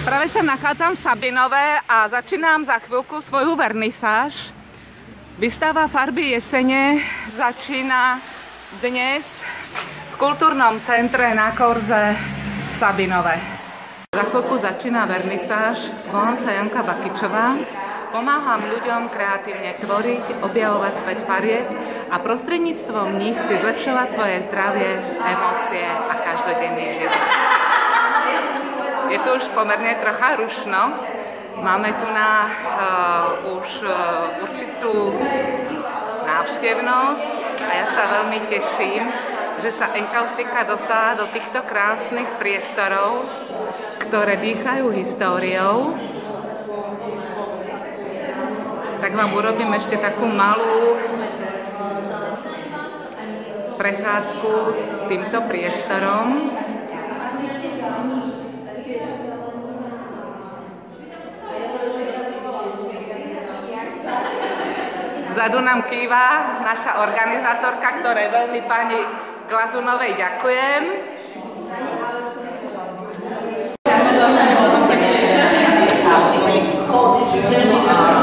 Práve sa nachádzam v Sabinove a začínam za chvíľku svoju vernisáž. Výstava farby jesene začína dnes v kultúrnom centre na Korze v Sabinove. Za chvíľku začína vernisáž, volám sa Janka Bakičová, pomáham ľuďom kreatívne tvoriť, objavovať svet farieb a prostredníctvom nich si zlepšovať svoje zdravie, emócie a každodenný tu už pomerne trocha rušno, Máme tu na uh, už uh, určitú návštevnosť a ja sa veľmi teším, že sa enkaustika dostala do týchto krásnych priestorov, ktoré dýchajú históriou. Tak vám urobím ešte takú malú prechádzku týmto priestorom. Vzadu nám kýva naša organizátorka, ktorej veľmi pani Glazunovej ďakujem. Reni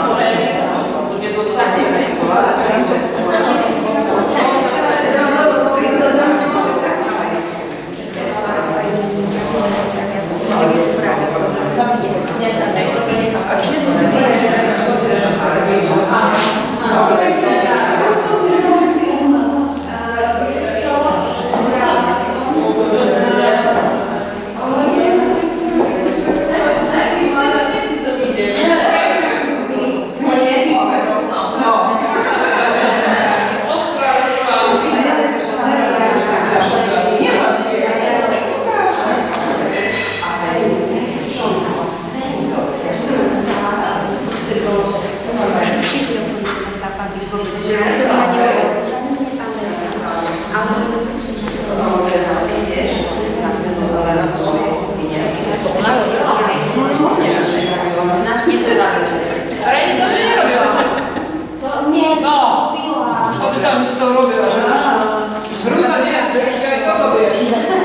co no. robię, że Zruza nie, czekaj, to to wiesz.